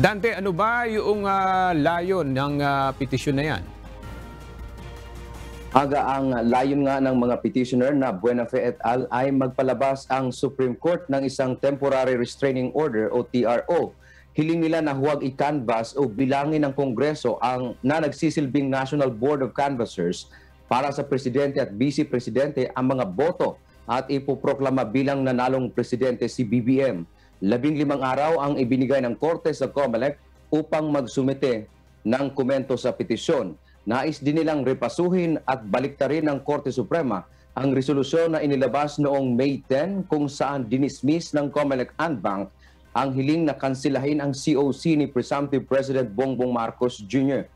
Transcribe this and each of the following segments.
Dante, ano ba yung uh, layon ng uh, petisyon na yan? Aga ang layon nga ng mga petitioner na Buenafe et al. ay magpalabas ang Supreme Court ng isang Temporary Restraining Order o TRO. Hiling nila na huwag i-canvas o bilangin ng Kongreso ang na nagsisilbing National Board of Canvassers para sa Presidente at Vice Presidente ang mga boto at ipoproklama bilang nanalong Presidente si BBM. Labing limang araw ang ibinigay ng Korte sa COMELEC upang magsumite ng komento sa petisyon. Nais din nilang repasuhin at baliktarin ng Korte Suprema ang resolusyon na inilabas noong May 10 kung saan dinismiss ng COMELEC and Bank ang hiling na kansilahin ang COC ni Presumptive President Bongbong Marcos Jr.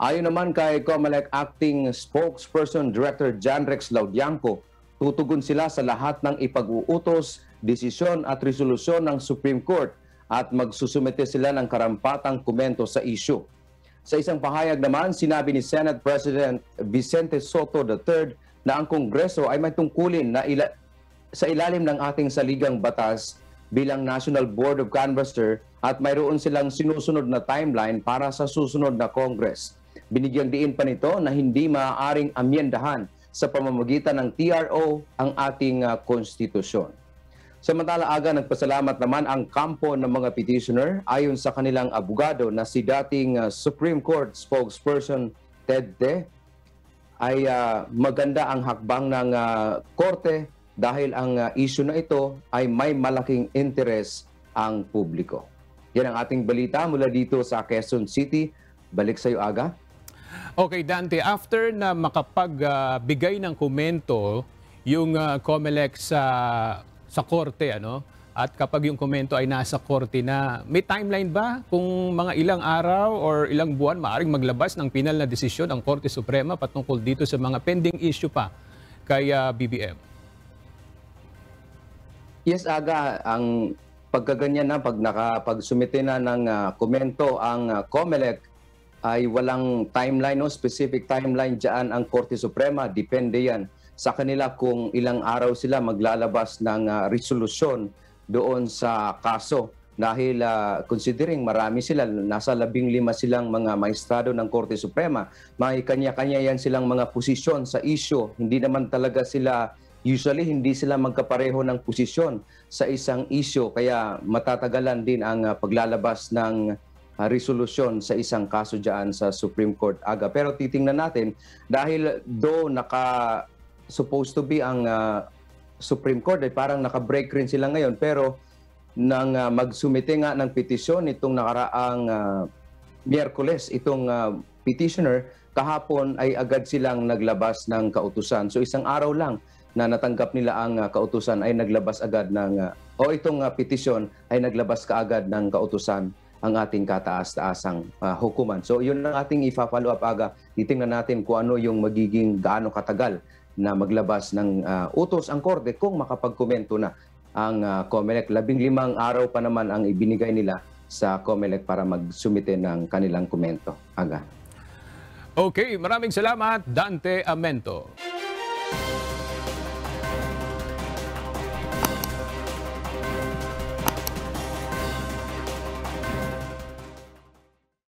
Ayon naman kay COMELEC Acting Spokesperson Director John Rex Laudianco, tutugon sila sa lahat ng ipag-uutos, desisyon at resolusyon ng Supreme Court at magsusumite sila ng karampatang komento sa issue. Sa isang pahayag naman, sinabi ni Senate President Vicente Soto III na ang Kongreso ay may tungkulin na ila sa ilalim ng ating saligang batas bilang National Board of Canvasser at mayroon silang sinusunod na timeline para sa susunod na Congress. Binigyang diin pa nito na hindi maaaring amyendahan sa pamamagitan ng TRO ang ating uh, konstitusyon. Samantala aga nagpasalamat naman ang kampo ng mga petitioner ayon sa kanilang abogado na si dating uh, Supreme Court spokesperson Ted De ay uh, maganda ang hakbang ng uh, korte dahil ang uh, issue na ito ay may malaking interes ang publiko. Yan ang ating balita mula dito sa Quezon City. Balik sa iyo aga. Okay Dante, after na makapagbigay uh, ng komento yung uh, COMELEC sa sa korte ano at kapag yung komento ay nasa korte na, may timeline ba kung mga ilang araw or ilang buwan maaring maglabas ng pinal na desisyon ang Korte Suprema patungkol dito sa mga pending issue pa kay uh, BBM? Yes, Aga, ang pagkaganyan na pag nakapagsumite na ng uh, komento ang uh, COMELEC ay walang timeline no specific timeline diyan ang Korte Suprema, depende yan sa kanila kung ilang araw sila maglalabas ng uh, resolusyon doon sa kaso dahil uh, considering marami sila, nasa labing lima silang mga maestrado ng Korte Suprema, may kanya-kanya yan silang mga posisyon sa issue. Hindi naman talaga sila, usually hindi sila magkapareho ng posisyon sa isang issue. Kaya matatagalan din ang uh, paglalabas ng uh, resolusyon sa isang kaso dyan sa Supreme Court aga. Pero titingnan natin, dahil do naka supposed to be ang uh, Supreme Court ay parang naka-break rin sila ngayon pero nang uh, magsumite nga ng petisyon itong nakaraang uh, Miyerkules itong uh, petitioner kahapon ay agad silang naglabas ng kautusan. So isang araw lang na natanggap nila ang uh, kautusan ay naglabas agad ng uh, o itong uh, petisyon ay naglabas kaagad ng kautusan ang ating kataas-taasang uh, hukuman. So yun ang ating ifa-follow up aga. Titingnan natin kung ano yung magiging gaano katagal na maglabas ng uh, utos ang korte kung makapagkomento na ang uh, COMELEC. Labing limang araw pa naman ang ibinigay nila sa COMELEC para magsumite ng kanilang komento. Aga. Okay, maraming salamat Dante Amento.